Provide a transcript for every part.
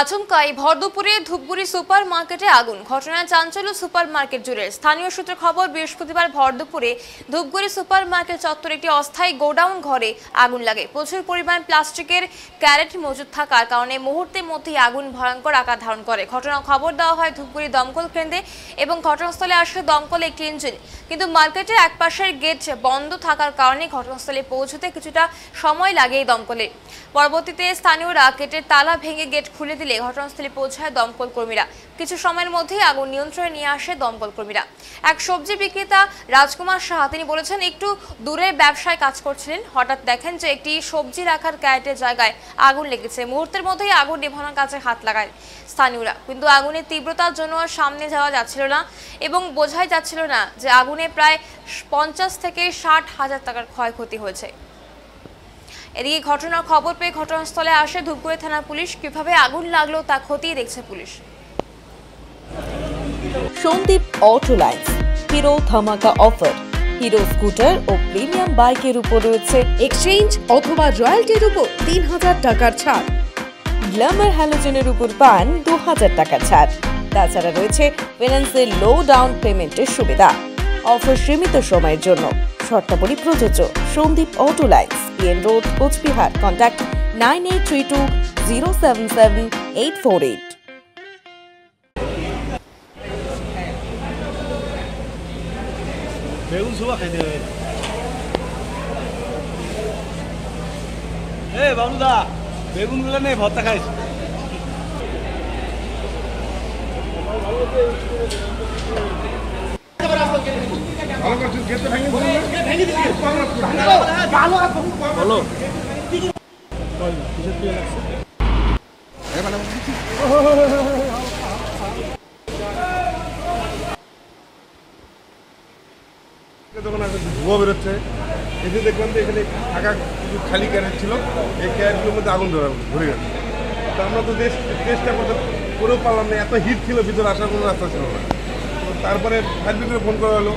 আচমকাই ভর দুপুরে ধূপগুড়ি সুপার মার্কেটে আগুন। ঘটনায় চাঞ্চল্য সুপার মার্কেট জুড়ে। স্থানীয় সূত্রে খবর, বৃহস্পতিবার ভর দুপুরে ধূপগুড়ি সুপার মার্কেট চত্বরে একটি অস্থায়ী গোডাউন ঘরে আগুন লাগে। প্রচুর পরিমাণ প্লাস্টিকের ক্যারেট মজুদ থাকার কারণে মুহূর্তের মধ্যেই আগুন ভয়ঙ্কর আকার ধারণ করে। ঘটনা খবর দেওয়া হয় ধূপগুড়ি দমকল কেন্দ্রে এবং ঘটনাস্থলে আসে দমকলে একটি ইঞ্জিন। কিন্তু মার্কেটের একপাশের গেট বন্ধ থাকার কারণে ঘটনাস্থলে পৌঁছতে কিছুটা সময় লাগে এই দমকলে। পরবর্তীতে স্থানীয়রা গেটের তালা ভেঙে গেট খুলে দিলে ঘটনাস্থলে পৌঁছায় দমকল কর্মীরা। কিছু সময়ের মধ্যেই আগুন নিয়ন্ত্রণে নিয়ে আসে দমকল কর্মীরা। এক সবজি বিক্রেতা রাজকুমার সাহা, তিনি বলেছেন, একটু দূরে ব্যবসায় কাজ করছিলেন। হঠাৎ দেখেন যে একটি সবজি রাখার ক্যারেটের জায়গায় আগুন লেগেছে। মুহূর্তের মধ্যেই আগুন নেভানোর কাছে হাত লাগায় স্থানীয়রা। কিন্তু আগুনের তীব্রতার জন্য সামনে যাওয়া যাচ্ছিল না এবং বোঝাই যাচ্ছিল না যে আগুনে প্রায় পঞ্চাশ থেকে ষাট হাজার টাকার ক্ষয়ক্ষতি হয়েছে। এদিকে ঘটনার খবর পেয়ে ঘটনাস্থলে আসে ধূপগুড়ি থানার পুলিশ। কীভাবে আগুন লাগল তা খতিয়ে দেখছে police. Sandeep auto lines Hero ধামাকা অফার হিরো স্কুটার ও প্রিমিয়াম বাইকের উপর রয়েছে এক্সচেঞ্জ অথবা রয়্যালটির উপর তিন হাজার টাকার ছাড়। গ্ল্যামার হ্যালোজেনের উপর পান দু হাজার টাকা ছাড়। তাছাড়া রয়েছে ফিনান্সের লো ডাউন পেমেন্টের সুবিধা। অফার সীমিত সময়ের জন্য। শর্তাবলী প্রযোজ্য। Sandeep auto lines PN road Coochbehar. Contact nine eight three two zero seven seven eight four eight দিয়ে লাগছে তখন একটা ধোঁয়া বেরোচ্ছে এসে দেখলাম যে এখানে থাকা কিছু খালি ক্যারেট ছিল এই ক্যারেটগুলোর মধ্যে আগুন ধরা ধরে গেছে তো আমরা তো চেষ্টা করতে করেও পারলাম না এত হিট ছিল ভিতরে আসার কোনো রাস্তা ছিল না তারপরে ফায়ার ফোন করা হলো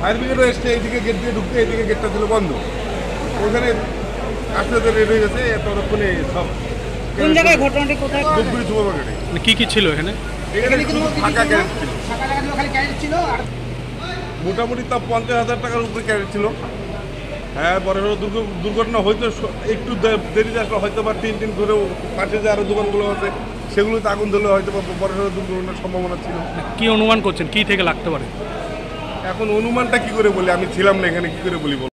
ফায়ার ব্রিগেডও এসছে এইদিকে গেট দিয়ে ঢুকতে এইদিকে গেটটা ছিল বন্ধ। ওখানে আসতে তো রেড হয়ে গেছে ততক্ষণে সব কোন জায়গায় ঘটনাটি কোথায়? ধূপগুড়ি সুপার মার্কেটে মানে কি কি ছিল এখানে? এখানে ফাঁকা ক্যারেট ছিল? খালি ক্যারেট ছিল আর মোটামুটি তাও পঞ্চাশ হাজার টাকার উপরে ক্যারেট ছিল। হ্যাঁ বড় সড়ো দুর্ঘ- দুর্ঘটনা হয়তো একটু দে- দেরিতে আসলে হয়তো বা টিন টিন ধরেও পাশে যে আরও দোকানগুলো আছে সেগুলোতে আগুন ধরলে হয়তো বা বড় সড়ো দুর্ঘটনার সম্ভাবনা ছিল। কি অনুমান করছেন? কি থেকে লাগতে পারে? এখন অনুমানটা কি করে বলি আমি ছিলাম না এখানে কি করে বলি?